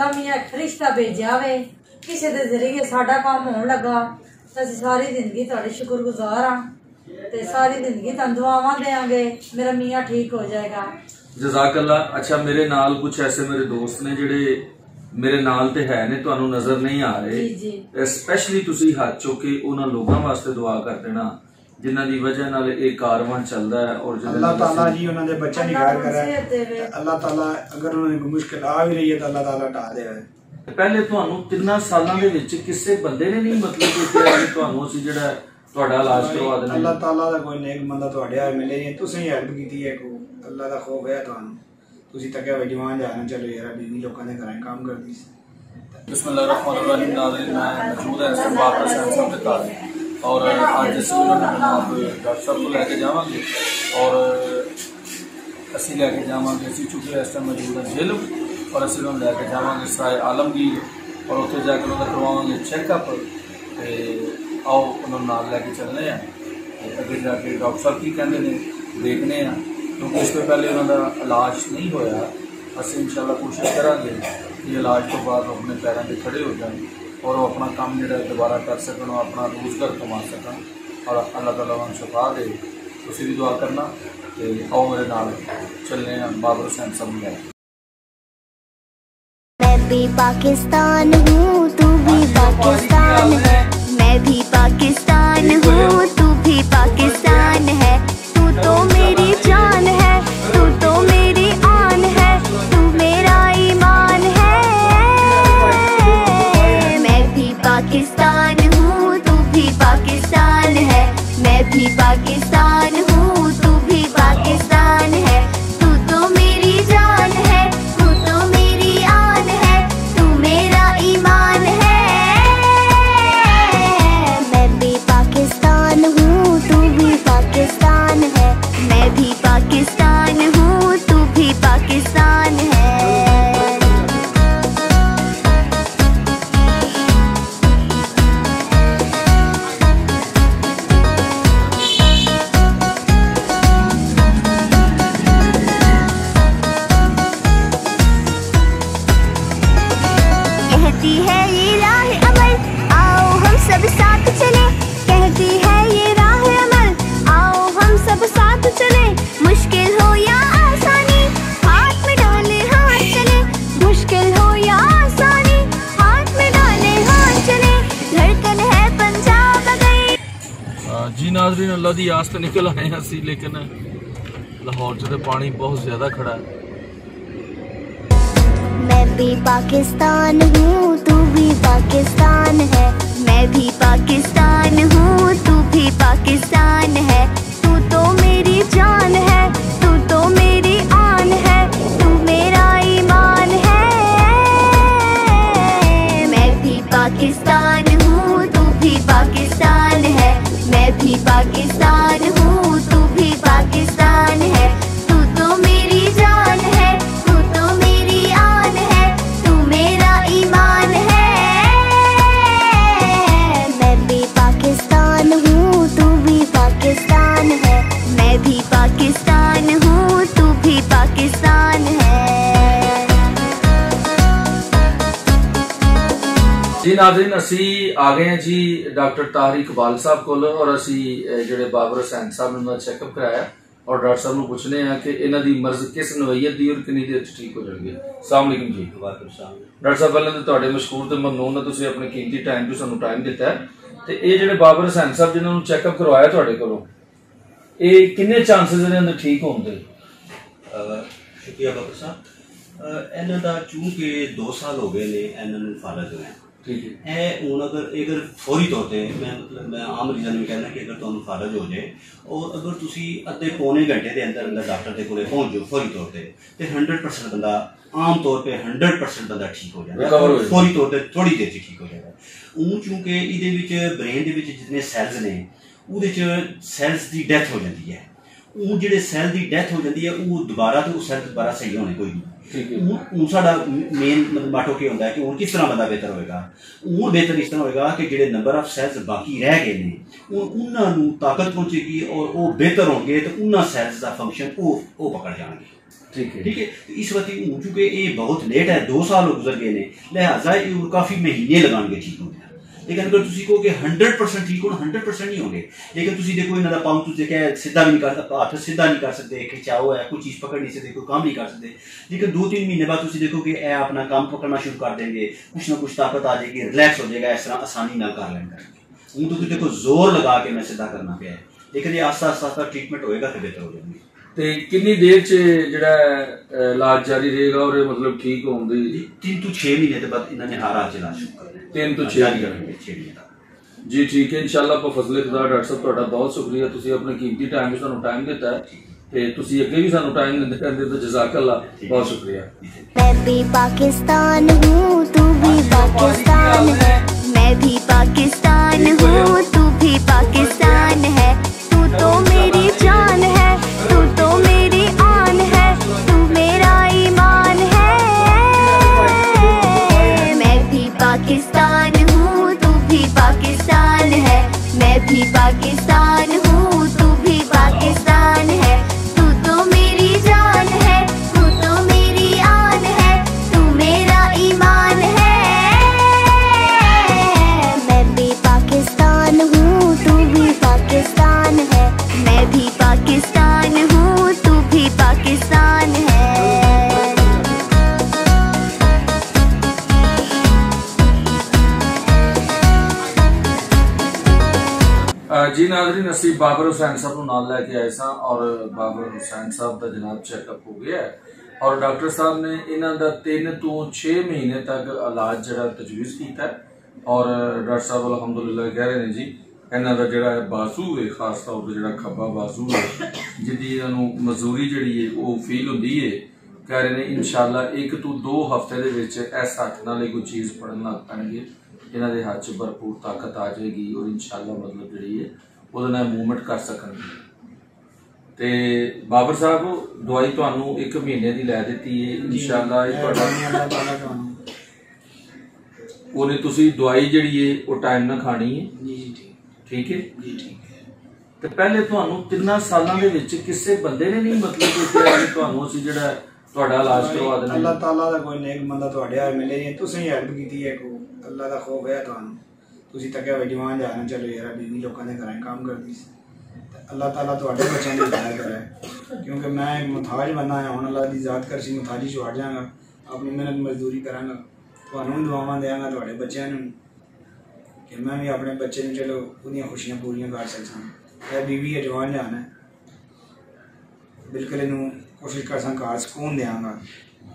ਅੱਲਾ ਮੀਆਂ ਰਿਸ਼ਤਾ ਭੇਜਿਆ ਵੇ। ਕਿਸੇ ਦੇ ਜ਼ਰੀਏ ਸਾਡਾ ਕੰਮ ਹੋਣ ਲੱਗਾ ਤਾਂ ਅਸੀਂ ਸਾਰੀ ਜ਼ਿੰਦਗੀ ਤੁਹਾਡੇ ਸ਼ੁਕਰਗੁਜ਼ਾਰ ਆ ਤੇ ਸਾਰੀ ਜ਼ਿੰਦਗੀ ਤੁਹਾਨੂੰ ਦੁਆਵਾਂ ਦੇਾਂਗੇ ਮੇਰਾ ਮੀਆਂ ਠੀਕ ਹੋ ਜਾਏਗਾ। ਜਜ਼ਾਕੱਲਾ ਅੱਛਾ ਮੇਰੇ ਨਾਲ ਕੁਝ ਐਸੇ ਮੇਰੇ ਦੋਸਤ ਨੇ ਜਿਹੜੇ ਮੇਰੇ ਨਾਲ ਤੇ ਹੈ ਨੇ ਤੁਹਾਨੂੰ ਨਜ਼ਰ ਨਹੀਂ ਆ ਜੀ ਰਹੇ। ਜੀ ਸਪੈਸ਼ਲੀ ਤੁਸੀਂ ਹੱਥ ਚੁੱਕ ਕੇ ਉਹਨਾਂ ਲੋਕਾਂ ਵਾਸਤੇ ਦੁਆ ਕਰ ਦੇਣਾ। ਜਿਨ੍ਹਾਂ ਦੀ ਵਜ੍ਹਾ ਨਾਲ ਇਹ ਕਾਰਵਾਂ ਚੱਲਦਾ ਹੈ ਔਰ ਅੱਲਾਹ ਤਾਲਾ ਜੀ ਉਹਨਾਂ ਦੇ ਬੱਚਿਆਂ ਦੀ ਖੈਰ ਕਰੇ ਅੱਲਾਹ ਤਾਲਾ ਅਗਰ ਉਹਨਾਂ ਨੂੰ ਮੁਸ਼ਕਲ ਆ ਵੀ ਰਹੀ ਹੈ ਤਾਂ ਅੱਲਾਹ ਤਾਲਾ ਢਾ ਦੇਵੇ ਪਹਿਲੇ ਤੁਹਾਨੂੰ ਕਿੰਨਾ ਸਾਲਾਂ ਦੇ ਵਿੱਚ ਕਿਸੇ ਬੰਦੇ ਨੇ ਨਹੀਂ ਮਤਲਬ ਕੀਤਾ ਕਿ ਤੁਹਾਨੂੰ ਅਸੀਂ ਜਿਹੜਾ ਤੁਹਾਡਾ ਇਲਾਜ ਕਰਵਾ ਦੇਣਾ ਅੱਲਾਹ ਤਾਲਾ ਦਾ ਕੋਈ ਨੇਕ ਬੰਦਾ ਤੁਹਾਡੇ ਆ ਮਿਲੇ ਤੁਸੀਂ ਹੈਲਪ ਕੀਤੀ ਹੈ ਕੋ ਅੱਲਾਹ ਦਾ ਖੌਫ ਹੈ ਤੁਹਾਨੂੰ ਤੁਸੀਂ ਤੱਕਿਆ ਹੋਇਆ ਜਵਾਨ ਜਾਣਾ ਚਲੋ ਯਾਰ ਬੀਵੀ ਲੋਕਾਂ ਦੇ ਘਰਾਂ ਕੰਮ ਕਰਦੀ ਸੀ ਬਿਸਮਿਲ੍ਲਾਹਿਰ ਰਹਿਮਾਨਿਰ ਰਹੀਮ ਨਾਜ਼ਰੀਨ ਮੈਂ ਮੌਜੂਦ ਹਾਂ ਇਸ ਵਾਰ ਪ੍ਰਸੰਨ ਸਾਹਿਬ ਦੇ ਘਰ और आज जैसे आप डॉक्टर साहब को लैके जावे और असं लैके जावे असं चुके इस टाइम मौजूद हैं जेल और असं उन्होंने लैके जावे सराय आलमगीर और उत्तर जाकर उन्होंने करवावे चैकअप आओ, उन्होंने नाल लैके चलने अगर जाके डॉक्टर साहब की कहें देखने क्योंकि तो तो पहले उन्होंने इलाज नहीं होया। असं इंशाला कोशिश करा कि इलाज तो बाद अपने पैरों पर खड़े हो जाए। और वो अपना काम जोड़ा दोबारा कर सकन और अपना रोज़गार कमा सकन और अल्लाह तला उन्होंने छुपा दे उसी भी दुआ करना तो आओ मेरे नाल चलने बाबर हुसैन सब मिला। भी पाकिस्तान हूँ तू भी तो पाकिस्तान है। मैं भी पाकिस्तान तो हूँ तू भी पाकिस्तान है। तू तो मेरी पाकिस्तान हूँ तू भी पाकिस्तान है मैं भी पाकिस्तान कहती है ये राह अमल। आओ हम सब साथ चले। कहती है ये राह अमल। आओ हम सब साथ चले। मुश्किल हो या आसानी, हाथ में डाले हाथ चले। मुश्किल हो या आसानी, हाथ में डाले हाथ चले। धड़कन है पंजाब गई जी नाजरीन, अल्लाह दी आस्ते तो निकल आए हैं असी, लेकिन लाहौर जो पानी बहुत ज़्यादा खड़ा है। मैं भी पाकिस्तान हूँ, तू भी पाकिस्तान है। मैं भी पाकिस्तान हूँ, तू भी पाकिस्तान है। तू तो मेरी जान है, तू तो मेरी ਨਾਜ਼ਰੀਨ, ਅਸੀਂ ਆ ਗਏ ਹਾਂ ਜੀ ਡਾਕਟਰ ਤਾਹਿਰ ਇਕਬਾਲ ਸਾਹਿਬ ਕੋਲ ਔਰ ਅਸੀਂ ਜਿਹੜੇ ਬਾਬਰ ਹੁਸੈਨ ਸਾਹਿਬ ਨੂੰ ਚੈੱਕਅਪ ਕਰਾਇਆ ਔਰ ਡਾਕਟਰ ਸਾਹਿਬ ਨੂੰ ਪੁੱਛਨੇ ਆ ਕਿ ਇਹਨਾਂ ਦੀ ਮਰਜ਼ ਕਿਸ ਨਵਈਅਤ ਦੀ ਔਰ ਕਿੰਨੀ ਦੇਰ ਚ ਠੀਕ ਹੋ ਜਾਣਗੇ। ਅਸਲਾਮ ਅਲੈਕੁਮ ਜੀ। ਡਾਕਟਰ ਸਾਹਿਬ, ਪਹਿਲਾਂ ਤਾਂ ਤੁਹਾਡੇ ਮਸ਼ਹੂਰ ਤੇ ਮਮਨੂਨ ਆ ਤੁਸੀਂ ਆਪਣੇ ਕੀਮਤੀ ਟਾਈਮ ਤੋਂ ਸਾਨੂੰ ਟਾਈਮ ਦਿੱਤਾ ਤੇ ਇਹ ਜਿਹੜੇ ਬਾਬਰ ਹੁਸੈਨ ਸਾਹਿਬ ਜਿਨ੍ਹਾਂ ਨੂੰ ਚੈੱਕਅਪ ਕਰਵਾਇਆ ਤੁਹਾਡੇ ਕੋਲੋਂ, ਇਹ ਕਿੰਨੇ ਚਾਂਸਸ ਨੇ ਅੰਦਰ ਠੀਕ ਹੋਣ ਦੇ? ਅਹ ਸ਼ੁਕਰੀਆ ਬਾਬਾ ਸਾਹਿਬ। ਇਹਨਾਂ ਦਾ ਚੂੰਕਿ 2 ਸਾਲ ਹੋ ਗਏ ਨੇ, ਇਹਨਾਂ ਨੂੰ ਫਾਰਗ ਹੋਇਆ ਇਹ ਹੁਣ ਅਗਰ ਅਗਰ ਫੌਰੀ ਤੌਰ ਤੇ ਮੈਂ ਮਤਲਬ ਮੈਂ ਆਮ ਮਰੀਜ਼ਾਂ ਨੂੰ ਵੀ ਕਹਿੰਦਾ ਕਿ ਅਗਰ ਤੁਹਾਨੂੰ ਫਾਰਜ ਹੋ ਜਾਏ ਔਰ ਅਗਰ ਤੁਸੀਂ ਅੱਧੇ ਪੌਣੇ ਘੰਟੇ ਦੇ ਅੰਦਰ ਅੰਦਰ ਡਾਕਟਰ ਦੇ ਕੋਲੇ ਪਹੁੰਚ ਜਾਓ ਫੌਰੀ ਤੌਰ ਤੇ ਤੇ 100% ਬੰਦਾ ਆਮ ਤੌਰ ਤੇ 100% ਬੰਦਾ ਠੀਕ ਹੋ ਜਾਂਦਾ। ਫੌਰੀ ਤੌਰ ਤੇ ਥੋੜੀ ਦੇਰ ਚ ਠੀਕ ਹੋ ਜਾਂਦਾ। ਉਹ ਚੂੰਕਿ ਇਹਦੇ ਵਿੱਚ ਬ੍ਰੇਨ ਦੇ ਵਿੱਚ ਜਿੰਨੇ ਸੈਲਸ ਨੇ ਉਹਦੇ ਚ ਸੈਲਸ ਦੀ ਡੈਥ ਹੋ ਜਾਂਦੀ ਹੈ। ਉਹ ਜਿਹੜੇ ਸੈੱਲ ਦੀ ਡੈਥ ਹੋ ਜਾਂਦੀ ਹੈ ਉਹ ਦੁਬਾਰਾ ਤੋਂ ਉਹ ਸੈੱਲ ਦੁਬਾਰਾ ਸਹੀ ਹੋਣੇ ਕੋਈ ਨਹੀਂ। ਠੀਕ ਹੈ। ਉਹ ਉਹ ਸਾਡਾ ਮੇਨ ਮਤਲਬ ਮਾਟੋ ਕੀ ਹੁੰਦਾ ਹੈ ਕਿ ਹੁਣ ਕਿਸ ਤਰ੍ਹਾਂ ਬੰਦਾ ਬਿਹਤਰ ਹੋਏਗਾ ਉਹ ਬਿਹਤਰ ਇਸ ਤਰ੍ਹਾਂ ਹੋਏਗਾ ਕਿ ਜਿਹੜੇ ਨੰਬਰ ਆਫ ਸੈਲਸ ਬਾਕੀ ਰਹਿ ਗਏ ਨੇ ਉਹ ਉਹਨਾਂ ਨੂੰ ਤਾਕਤ ਪਹੁੰਚੇਗੀ ਔਰ ਉਹ ਬਿਹਤਰ ਹੋਣਗੇ ਤੇ ਉਹਨਾਂ ਸੈਲਸ ਦਾ ਫੰਕਸ਼ਨ ਉਹ ਉਹ ਪਕੜ ਜਾਣਗੇ ठीक है ठीक है तो इस वक्त हूँ चूंकि ये बहुत लेट है दो साल गुजर गए ने लिहाजा ये काफी महीने लगाएंगे ठीक होने लेकिन अगर तुम कहो कि हंड्रड परसेंट ठीक हो हंड्रड परसेंट नहीं होंगे। लेकिन तुम देखो इन्हों का पाँव तुझे क्या सीधा नहीं कर सकता हाथ सीधा नहीं कर सकते खिंचाओ है कोई चीज़ पकड़ नहीं सकते कोई काम नहीं कर सकते लेकिन दो तीन महीने बाद देखो कि यह अपना काम पकड़ना शुरू कर देंगे, कुछ ना कुछ ताकत आ जाएगी रिलैक्स हो जाएगा, इस तरह आसानी न कर लेंगे हूँ तो देखो ज़ोर लगा के मैं सीधा करना पे लेकिन ये आस्ता आस्ता ट्रीटमेंट होगा तो बेहतर हो जाएँगे। ਤੇ ਕਿੰਨੀ ਦੇਰ ਚ ਜਿਹੜਾ ਇਲਾਜ ਜਾਰੀ ਰਹੇਗਾ ਔਰ ਮਤਲਬ ਠੀਕ ਹੋਣ ਦੀ? 3 ਤੋਂ 6 ਮਹੀਨੇ ਦੇ ਬਾਅਦ ਇਹਨਾਂ ਨੇ ਹਾਰਾ ਚ ਸ਼ੁਰੂ ਕਰਨਾ 3 ਤੋਂ 6 ਮਹੀਨੇ। 6 ਮਹੀਨੇ ਦਾ ਜੀ ਠੀਕ ਹੈ। ਇਨਸ਼ਾਅੱਲਾ ਆਪਾਂ ਫਸਲੇ ਖੁਦਾ ਡਾਕਟਰ ਸਾਹਿਬ ਤੁਹਾਡਾ ਬਹੁਤ ਸ਼ੁਕਰੀਆ। ਤੁਸੀਂ ਆਪਣੇ ਕੀਮਤੀ ਟਾਈਮ ਸਾਨੂੰ ਟਾਈਮ ਦਿੱਤਾ ਤੇ ਤੁਸੀਂ ਅੱਗੇ ਵੀ ਸਾਨੂੰ ਟਾਈਮ ਦਿੰਦੇ ਰਹਿੰਦੇ ਤਾਂ ਜਜ਼ਾਕੱਲਾ ਬਹੁਤ ਸ਼ੁਕਰੀਆ। ਮੈਂ ਵੀ ਪਾਕਿਸਤਾਨ ਹੂੰ ਤੂੰ ਵੀ ਪਾਕਿਸਤਾਨ ਹੈ। ਮੈਂ ਵੀ ਪਾਕਿਸਤਾਨ ਹੂੰ ਤੂੰ ਵੀ ਪਾਕਿਸਤਾਨ ਹੈ। ਤੂੰ ਤਾਂ ਮੇਰੀ ਜਾਨ ਹੈ ਤੂੰ पाकिस्तान हूँ तू भी पाकिस्तान है मैं भी पाकिस्तान ਅਹ ਜੀ ਨਾਜ਼ਰੀਨ ਅਸੀਂ ਬਾਬਰ ਹੁਸੈਨ ਸਾਹਿਬ ਨੂੰ ਨਾਲ ਲੈ ਕੇ ਆਏ ਸਾਂ ਔਰ ਬਾਬਰ ਹੁਸੈਨ ਸਾਹਿਬ ਦਾ ਜਨਾਬ ਚੈੱਕਅਪ ਹੋ ਗਿਆ ਹੈ ਔਰ ਡਾਕਟਰ ਸਾਹਿਬ ਨੇ ਇਹਨਾਂ ਦਾ 3 ਤੋਂ 6 ਮਹੀਨੇ ਤੱਕ ਇਲਾਜ ਜਿਹੜਾ ਤਜਵੀਜ਼ ਕੀਤਾ ਹੈ ਔਰ ਡਾਕਟਰ ਸਾਹਿਬ ਅਲਹਮਦੁਲਿਲਾ ਕਹਿ ਰਹੇ ਨੇ ਜੀ ਇਹਨਾਂ ਦਾ ਜਿਹੜਾ ਹੈ ਬਾਜ਼ੂ ਹੈ ਖਾਸ ਤੌਰ ਤੇ ਜਿਹੜਾ ਖੱਬਾ ਬਾਜ਼ੂ ਹੈ ਜਿਹਦੀ ਇਹਨਾਂ ਨੂੰ ਮਜ਼ਦੂਰੀ ਜਿਹੜੀ ਹੈ ਉਹ ਫੀਲ ਹੁੰਦੀ ਹੈ ਕਹਿ ਰਹੇ ਨੇ ਇਨਸ਼ਾਅੱਲਾ 1 ਤੋਂ 2 ਹਫ਼ਤੇ ਦੇ ਵਿੱਚ ਇਸ ਹੱਥ ਨਾਲ ਹੀ ਕੋਈ ਚੀਜ਼ ਫੜਨ ਲੱਗ ਪੈਣਗੇ ਇਹਨਾਂ ਦੇ ਹੱਥ 'ਚ ਭਰਪੂਰ ਤਾਕਤ ਆ ਜਾਏਗੀ ਔਰ ਇਨਸ਼ਾਅੱਲਾ ਮਤਲਬ ਜਿਹੜੀ ਹੈ ਉਹਦੇ ਨਾਲ ਮੂਵਮੈਂਟ ਕਰ ਸਕਣਗੇ ਤੇ ਬਾਬਰ ਸਾਹਿਬ ਦਵਾਈ ਤੁਹਾਨੂੰ 1 ਮਹੀਨੇ ਦੀ ਲੈ ਦਿੱਤੀ ਹੈ ਇਨਸ਼ਾਅੱਲਾ ਇਹ ਤੁਹਾਡਾ ਅੱਲਾਹ ਉਹਨੇ ਤੁਸੀਂ ਦਵਾਈ ਜਿਹੜੀ ਹੈ ਉਹ ਟਾਈਮ ਨਾਲ ਖਾਣੀ ਹੈ ਜੀ ਜੀ ਠੀਕ। ਹੈ ਜੀ ਠੀਕ। ਹੈ ਤੇ ਪਹਿਲੇ ਤੁਹਾਨੂੰ ਤਿੰਨਾਂ ਸਾਲਾਂ ਦੇ ਵਿੱਚ ਕਿਸੇ ਬੰਦੇ ਨੇ ਨਹੀਂ ਮਤਲਬ ਕਿ ਤੁਹਾਨੂੰ ਅਸੀਂ ਜਿਹੜਾ ਤੁਹਾਡਾ ਇਲਾਜ ਕਰਵਾ ਅੱਲਾਹ ਦੇਣਾ ਤਾਲਾ ਦਾ ਕੋਈ ਨੇਕ ਬੰਦਾ ਤੁਹਾਡੇ ਆ ਮਿਲੇ ਤੁਸੀਂ ਹੈਲਪ ਕੀਤੀ ਹੈ ਕੋ ਅੱਲਾਹ ਦਾ ਖੌਫ ਹੈ ਤੁਹਾਨੂੰ। ਤੁਸੀਂ ਤੱਕਿਆ ਹੋਇਆ ਜਵਾਨ ਜਾਣਾ ਚਲੋ ਯਾਰ ਬੀਵੀ ਲੋਕਾਂ ਦੇ ਘਰਾਂ ਕੰਮ ਕਰਦੀ ਸੀ। ਤੇ ਅੱਲਾਹ ਤਾਲਾ ਤੁਹਾਡੇ ਬੱਚਿਆਂ ਦੀ ਹਿਦਾਇਤ ਕਰੇ। ਕਿਉਂਕਿ ਮੈਂ ਇੱਕ ਮੁਤਾਜ ਬੰਦਾ ਹਾਂ, ਹੁਣ ਅੱਲਾਹ ਦੀ ਜ਼ਾਤ ਕਰ ਸੀ ਮੁਤਾਜੀ ਚ ਵੜ ਜਾਵਾਂਗਾ ਆਪਣੀ ਮਿਹਨਤ ਮਜ਼ਦੂਰੀ ਕਰਾਂਗਾ, ਤੁਹਾਨੂੰ ਵੀ ਦੁਆਵਾਂ ਦੇਵਾਂਗਾ ਤੁਹਾਡੇ ਬੱਚਿਆਂ ਨੂੰ ਕਿ ਮੈਂ ਵੀ ਆਪਣੇ ਬੱਚੇ ਨੂੰ, ਚਲੋ, ਉਹਦੀਆਂ ਖੁਸ਼ੀਆਂ ਪੂਰੀਆਂ ਕਰ ਸਕਾਂ ਇਹ ਬੀਵੀ ਹੈ ਜਵਾਨ ਜਾਨ ਹੈ। ਬਿਲਕੁਲ ਇਹਨੂੰ ਕੋਸ਼ਿਸ਼ ਕਰਸਾਂ ਘਰ ਸਕੂਨ ਦਿਆਂਗਾ।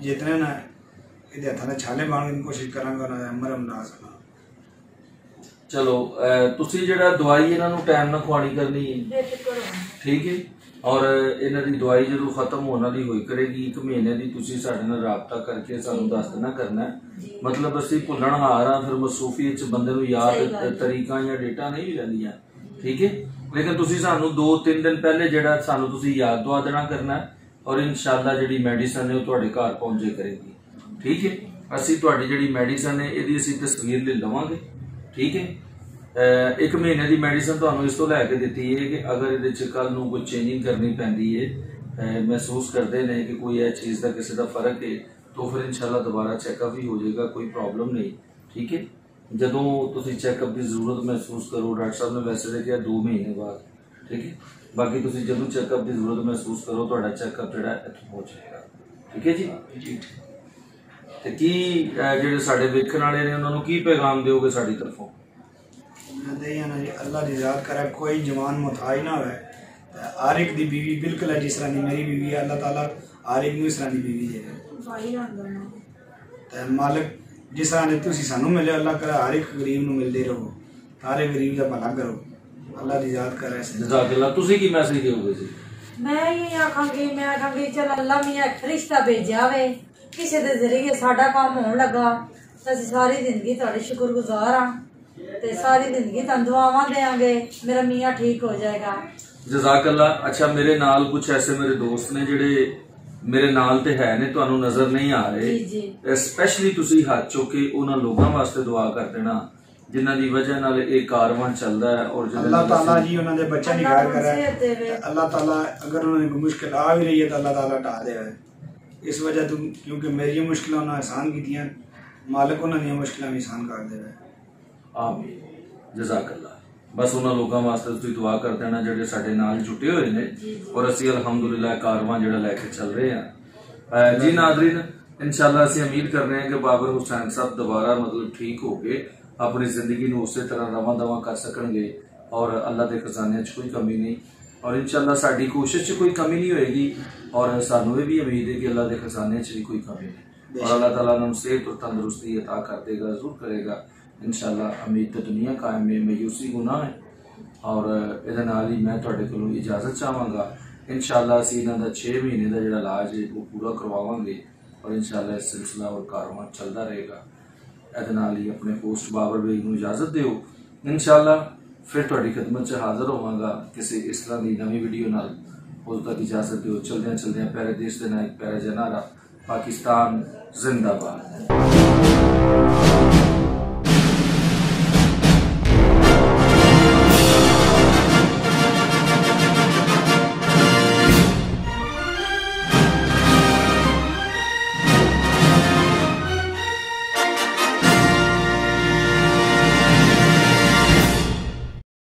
ਜਿਤਨੇ ਨਾ ਇਹਦੇ ਹੱਥਾਂ ਦੇ ਛਾਲੇ ਮਾਰਨ ਦੀ ਕੋਸ਼ਿਸ਼ ਕਰਾਂਗਾ, ਉਹਨਾਂ ਦਾ ਮਰਮ ਲਾ ਸਕਾਂ ਚਲੋ ਅਹ ਤੁਸੀਂ ਜਿਹੜਾ ਦਵਾਈ ਇਹਨਾਂ ਨੂੰ ਟਾਈਮ ਨਾਲ ਖਵਾਣੀ ਕਰਨੀ ਹੈ ਬੇਫਿਕਰ ਹੋ ਠੀਕ ਹੈ ਔਰ ਇਹਨਾਂ ਦੀ ਦਵਾਈ ਜਦੋਂ ਖਤਮ ਹੋਣ ਵਾਲੀ ਹੋਈ ਕਰੇਗੀ ਇੱਕ ਮਹੀਨੇ ਦੀ ਤੁਸੀਂ ਸਾਡੇ ਨਾਲ ਰਾਬਤਾ ਕਰਕੇ ਸਾਨੂੰ ਦੱਸ ਦੇਣਾ ਕਰਨਾ ਹੈ। ਮਤਲਬ ਅਸੀਂ ਭੁੱਲਣ ਹਾਰ ਆ ਫਿਰ ਮਸੂਫੀਅਤ ਚ ਬੰਦੇ ਨੂੰ ਸਹੀ ਯਾਦ ਗੱਲ। ਤਰੀਕਾਂ ਜਾਂ ਡੇਟਾ ਨਹੀਂ ਵੀ ਰਹਿੰਦੀਆਂ ਠੀਕ ਹੈ ਲੇਕਿਨ ਤੁਸੀਂ ਸਾਨੂੰ 2-3 ਦਿਨ ਪਹਿਲੇ ਜਿਹੜਾ ਸਾਨੂੰ ਤੁਸੀਂ ਯਾਦ ਦਵਾ ਦੇਣਾ ਕਰਨਾ ਹੈ ਔਰ ਇਨਸ਼ਾਅੱਲਾ ਜਿਹੜੀ ਮੈਡੀਸਨ ਹੈ ਉਹ ਤੁਹਾਡੇ ਘਰ ਪਹੁੰਚੇ ਕਰੇਗੀ ਠੀਕ ਹੈ ਅਸੀਂ ਤੁਹਾਡੀ ਜਿਹੜੀ ਮੈਡੀਸਨ ਹੈ ਇਹਦੀ ਅਸੀਂ ਤਸਵੀਰ ਲੈ ਲਵਾਂਗੇ ਠੀਕ ਹੈ ਅਹ ਇੱਕ ਮਹੀਨੇ ਦੀ ਮੈਡੀਸਨ ਤੁਹਾਨੂੰ ਇਸ ਤੋਂ ਲੈ ਕੇ ਦਿੱਤੀ ਹੈ ਕਿ ਅਗਰ ਇਹਦੇ ਚ ਕੱਲ ਨੂੰ ਕੋਈ ਚੇਂਜਿੰਗ ਕਰਨੀ ਪੈਂਦੀ ਹੈ ਮਹਿਸੂਸ ਕਰਦੇ ਨੇ ਕਿ ਕੋਈ ਇਹ ਚੀਜ਼ ਦਾ ਕਿਸੇ ਦਾ ਫ਼ਰਕ ਹੈ ਤਾਂ ਫਿਰ ਇਨਸ਼ਾਅੱਲਾ ਦੁਬਾਰਾ ਚੈੱਕਅਪ ਵੀ ਹੋ ਜਾਏਗਾ ਕੋਈ ਪ੍ਰੋਬਲਮ ਨਹੀਂ ਠੀਕ ਹੈ? ਜਦੋਂ ਤੁਸੀਂ ਚੈੱਕਅਪ ਦੀ ਜ਼ਰੂਰਤ ਮਹਿਸੂਸ ਕਰੋ ਡਾਕਟਰ ਸਾਹਿਬ ਨੇ ਵੈਸੇ ਤਾਂ ਕਿਹਾ 2 ਮਹੀਨੇ ਬਾਅਦ ਠੀਕ ਹੈ? ਬਾਕੀ ਤੁਸੀਂ ਜਦੋਂ ਚੈੱਕਅਪ ਦੀ ਜ਼ਰੂਰਤ ਮਹਿਸੂਸ ਕਰੋ ਤੁਹਾਡਾ ਚੈੱਕਅਪ ਜਿਹੜਾ ਇੱਥੋਂ ਹੋ ਜਾਏਗਾ ਠੀਕ ਹੈ ਜੀ? ਤੇ ਕੀ ਜਿਹੜੇ ਸਾਡੇ ਵੇਖਣ ਵਾਲੇ ਨੇ ਉਹਨਾਂ ਨੂੰ ਕੀ ਪੈਗਾਮ ਦਿਓਗੇ ਸਾਡੀ ਤਰਫੋਂ? तो अल्लाह की याद करे कोई जवान मुथाई ना होए। आरिक दी बीवी बिल्कुल है जिस तरह की मेरी बीवी है अल्लाह तला हर एक इस तरह की बीवी है। मालिक जिस तरह ने तुम सू मिले अल्लाह करे हर एक गरीब मिलते रहो। हर एक गरीब का भला करो। अल्लाह की याद करे मैं यही आखा गई मैं आखा गई चल अल्लाह मियाँ रिश्ता भेजा वे। किसी के ज़रिए साम काम होने लगा? सारी ज़िंदगी शुक्र गुजार हाँ ਤਾਂ ਅਸੀਂ ਸਾਰੀ ਜ਼ਿੰਦਗੀ ਤੁਹਾਡੇ ਸ਼ੁਕਰਗੁਜ਼ਾਰ ਆ ਤੇ ਸਾਰੀ ਜ਼ਿੰਦਗੀ ਤੁਹਾਨੂੰ ਦੁਆਵਾਂ ਦੇਾਂਗੇ ਮੇਰਾ ਮੀਆਂ ਠੀਕ ਹੋ ਜਾਏਗਾ ਜਜ਼ਾਕੱਲਾ ਅੱਛਾ ਮੇਰੇ ਨਾਲ ਕੁਝ ਐਸੇ ਮੇਰੇ ਦੋਸਤ ਨੇ ਜਿਹੜੇ ਮੇਰੇ ਨਾਲ ਤੇ ਹੈ ਨੇ ਤੁਹਾਨੂੰ ਨਜ਼ਰ ਨਹੀਂ ਆ ਜੀ ਰਹੇ ਜੀ ਸਪੈਸ਼ਲੀ ਤੁਸੀਂ ਹੱਥ ਚੁੱਕ ਕੇ ਉਹਨਾਂ ਲੋਕਾਂ ਵਾਸਤੇ ਦੁਆ ਕਰ ਦੇਣਾ ਜਿਨ੍ਹਾਂ ਦੀ ਵਜ੍ਹਾ ਨਾਲ ਇਹ ਕਾਰਵਾਂ ਚੱਲਦਾ ਹੈ ਔਰ ਜਿਹਨਾਂ ਅੱਲਾਹ ਦੀ ਤਾਲਾ ਅਸੀਂ- ਜੀ ਉਹਨਾਂ ਦੇ ਬੱਚਿਆਂ ਦੀ ਅੱਲਾਹ ਖੈਰ ਕਰੇ ਨਸੀਹਤ ਦੇਵੇ। ਤੇ ਅੱਲਾਹ ਤਾਲਾ ਅਗਰ ਉਹਨਾਂ ਨੂੰ ਕੋਈ ਮੁਸ਼ਕਿਲ ਆ ਵੀ ਰਹੀ ਹੈ ਤਾਂ ਅੱਲਾਹ ਤਾਲਾ ਢਾ ਦੇਵੇ ਇਸ ਵਜ੍ਹਾ ਤੋਂ ਕਿਉਂਕਿ ਮੇਰੀਆਂ ਮੁਸ਼ਕਲਾਂ ਉਹਨਾਂ ਆਸਾਨ ਕੀਤੀਆਂ ਮਾਲਕ ਉਹਨਾਂ ਦੀਆਂ ਮੁਸ਼ਕਲਾਂ ਵੀ ਆਸਾਨ ਕਰ ਦੇਵੇ ਆਮੀਨ ਜਜ਼ਾਕੱਲਾ ਬਸ ਉਹਨਾਂ ਲੋਕਾਂ ਵਾਸਤੇ ਤੁਸੀਂ ਦੁਆ ਕਰ ਦੇਣਾ ਜਿਹੜੇ ਸਾਡੇ ਨਾਲ ਜੁਟੇ ਹੋਏ ਨੇ ਔਰ ਅਸੀਂ ਅਲਹਮਦੁਲਿਲਾ ਕਾਰਵਾਂ ਜਿਹੜਾ ਲੈ ਕੇ ਚੱਲ ਰਹੇ ਹਾਂ ਅਹ ਜੀ ਨਾਜ਼ਰੀਨ ਇਨਸ਼ਾਅੱਲਾ ਅਸੀਂ ਉਮੀਦ ਕਰ ਰਹੇ ਹਾਂ ਕਿ ਬਾਬਰ ਹੁਸੈਨ ਸਾਹਿਬ ਦੁਬਾਰਾ ਮਤਲਬ ਠੀਕ ਹੋ ਕੇ ਆਪਣੀ ਜ਼ਿੰਦਗੀ ਨੂੰ ਉਸੇ ਤਰ੍ਹਾਂ ਰਵਾਂ ਦਵਾਂ ਕਰ ਸਕਣਗੇ ਔਰ ਅੱਲਾ ਦੇ ਖਜ਼ਾਨਿਆਂ 'ਚ ਕੋਈ ਕਮੀ ਨਹੀਂ ਔਰ ਇਨਸ਼ਾਅੱਲਾ ਸਾਡੀ ਕੋਸ਼ਿਸ਼ 'ਚ ਕੋਈ ਕਮੀ ਨਹੀਂ ਹੋਏਗੀ ਔਰ ਸਾਨੂੰ ਇਹ ਵੀ ਉਮੀਦ ਹੈ ਕਿ ਅੱਲਾ ਦੇ ਖਜ਼ਾਨਿਆਂ 'ਚ ਵੀ ਕੋਈ ਕਮੀ ਨਹੀਂ ਔਰ ਅੱਲਾਹ ਤਾਲਾ ਨੂੰ ਸਿਹਤ और तंदुरुस्ती अता कर देगा जरूर करेगा इनशाला अमीर तो दुनिया कायम है मायूसी गुना है। और ये ही मैं थोड़े को इजाज़त चाहवागा इनशाला असी इन्हों का छे महीने का जो इलाज है, वो पूरा करवावे और इनशाला सिलसिला और कारोबार चलता रहेगा। ये ही अपने पोस्ट बाबर बेग में इजाज़त दौ इनशाला फिर थोड़ी खिदमत हाजिर होवगा किसी इस तरह की नवी वीडियो न उस तक इजाज़त दौ चलद चलद पैरे देश के नायक, पैरे जनारा, पाकिस्तान जिंदाबाद।